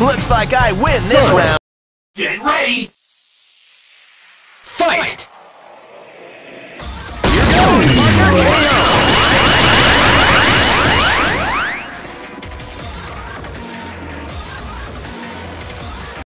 Looks like I win this round. Get ready! Fight! Fight.